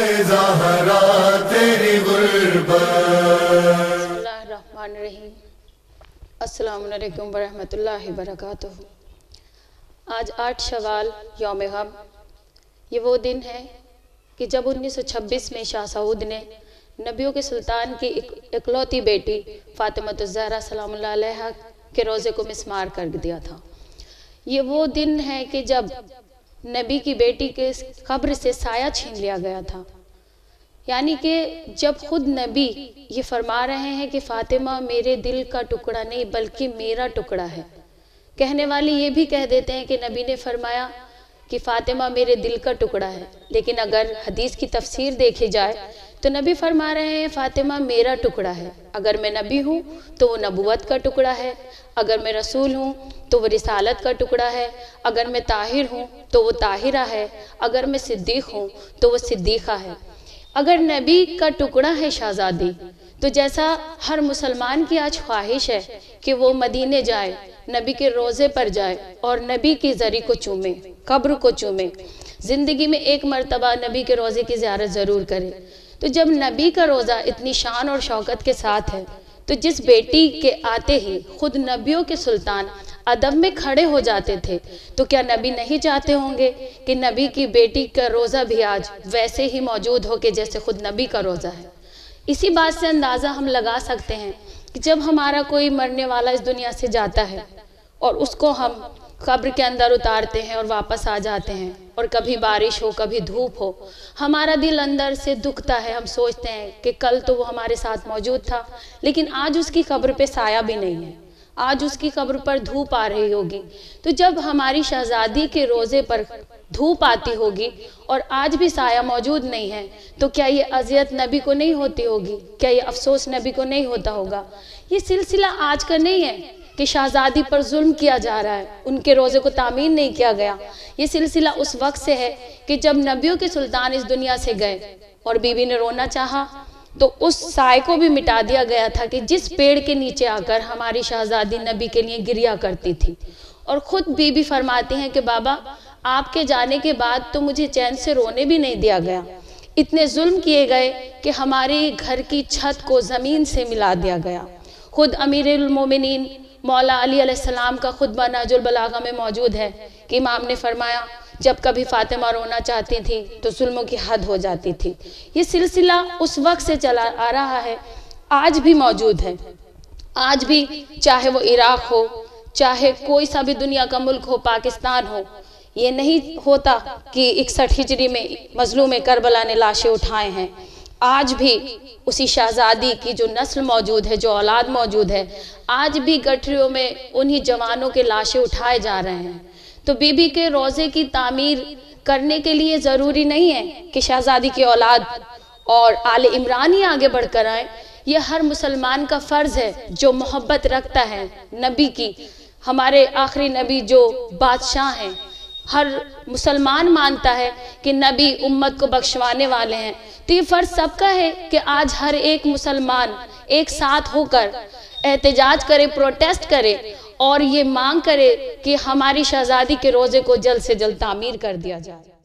زہرا تیری غربت۔ بسم اللہ الرحمن الرحیم۔ السلام علیکم ورحمۃ اللہ وبرکاتہ۔ آج آٹھ شوال یوم غم۔ یہ وہ دن ہے کہ جب انیس سو چھبیس میں شاہ سعود نے نبیوں کے سلطان کی اکلوتی بیٹی فاطمہ الزہرا سلام اللہ علیہ کے روزے کو مسمار کر دیا تھا۔ یہ وہ دن ہے کہ جب نبی کی بیٹی کے قبر سے سایہ چھین لیا گیا تھا۔ یعنی کہ جب خود نبی یہ فرما رہے ہیں کہ فاطمہ میرے دل کا ٹکڑا نہیں بلکہ میرا ٹکڑا ہے۔ کہنے والی یہ بھی کہہ دیتے ہیں کہ نبی نے فرمایا کہ فاطمہ میرے دل کا ٹکڑا ہے۔ لیکن اگر حدیث کی تفسیر دیکھی جائے تو نبی فرما رہے ہیں، فاطمہ میرا ٹکڑا ہے۔ اگر میں نبی ہوں تو وہ نبوت کا ٹکڑا ہے۔ اگر میں رسول ہوں تو وہ رسالت کا ٹکڑا ہے۔ اگر میں طاہر ہوں تو وہ طاہرہ ہے۔ اگر میں صدیق ہوں تو وہ صدیقہ ہے۔ اگر نبی کا ٹکڑا ہے شہزادی، تو جیسا ہر مسلمان کی آج خواہش ہے کہ وہ مدینے جائے، نبی کے روزے پر جائے اور نبی کی زری کو چومے، قبر کو چومے۔ زندگی میں ایک مرتبہ نبی کے روزے کی زیارت ضرور کرے۔ تو جب نبی کا روزہ اتنی شان اور شوکت کے ساتھ ہے، تو جس بیٹی کے آتے ہی خود نبیوں کے سلطان ادب میں کھڑے ہو جاتے تھے، تو کیا نبی نہیں چاہتے ہوں گے کہ نبی کی بیٹی کا روزہ بھی آج ویسے ہی موجود ہو کہ جیسے خود نبی کا روزہ ہے؟ اسی بات سے اندازہ ہم لگا سکتے ہیں کہ جب ہمارا کوئی مرنے والا اس دنیا سے جاتا ہے اور اس کو ہم قبر کے اندر اتارتے ہیں اور واپس آ جاتے ہیں اور کبھی بارش ہو، کبھی دھوپ ہو۔ ہمارا دل اندر سے دکھتا ہے، ہم سوچتے ہیں کہ کل تو وہ ہمارے ساتھ موجود تھا، لیکن آج اس کی قبر پہ سایہ بھی نہیں ہے۔ آج اس کی قبر پر دھوپ آ رہی ہوگی۔ تو جب ہماری شہزادی کے روزے پر دھوپ آتی ہوگی اور آج بھی سایہ موجود نہیں ہے، تو کیا یہ اذیت نبی کو نہیں ہوتی ہوگی؟ کیا یہ افسوس نبی کو نہیں ہوتا ہوگا؟ یہ سلسلہ آج کا نہیں ہے۔ کہ شہزادی پر ظلم کیا جا رہا ہے۔ ان کے روزے کو تعمیر نہیں کیا گیا۔ یہ سلسلہ اس وقت سے ہے کہ جب نبیوں کے سلطان اس دنیا سے گئے اور بی بی نے رونا چاہا، تو اس سائے کو بھی مٹا دیا گیا تھا کہ جس پیڑ کے نیچے آ کر ہماری شہزادی نبی کے لیے گریا کرتی تھی۔ اور خود بی بی فرماتی ہیں کہ بابا، آپ کے جانے کے بعد تو مجھے چین سے رونے بھی نہیں دیا گیا۔ اتنے ظلم کیے گئے کہ ہمارے گھر کی چھت کو زمین سے ملا دیا گیا۔ خود امیر المومنین مولا علی علیہ السلام کا خطبہ ناج البلاغہ میں موجود ہے کہ امام نے فرمایا، جب کبھی فاطمہ رونا چاہتی تھی تو ظلموں کی حد ہو جاتی تھی۔ یہ سلسلہ اس وقت سے چلا آ رہا ہے، آج بھی موجود ہے۔ آج بھی چاہے وہ عراق ہو، چاہے کوئی سا بھی دنیا کا ملک ہو، پاکستان ہو، یہ نہیں ہوتا کہ اکسٹھ ہجری میں مظلوم کربلا نے لاشیں اٹھائے ہیں۔ آج بھی اسی شہزادی کی جو نسل موجود ہے، جو اولاد موجود ہے، آج بھی گٹھریوں میں انہی جوانوں کے لاشیں اٹھائے جا رہے ہیں۔ تو بی بی کے روزے کی تعمیر کرنے کے لیے ضروری نہیں ہے کہ شہزادی کی اولاد اور آل عمران ہی آگے بڑھ کر آئیں۔ یہ ہر مسلمان کا فرض ہے جو محبت رکھتا ہے نبی کی۔ ہمارے آخری نبی جو بادشاہ ہیں ہر مسلمان مانتا ہے کہ نبی امت کو بخشوانے والے ہیں۔ تو یہ فرض سب کا ہے کہ آج ہر ایک مسلمان ایک ساتھ ہو کر احتجاج کرے، پروٹیسٹ کرے اور یہ مانگ کرے کہ ہماری شہزادی کے روزے کو جلد سے جلد تعمیر کر دیا جائے۔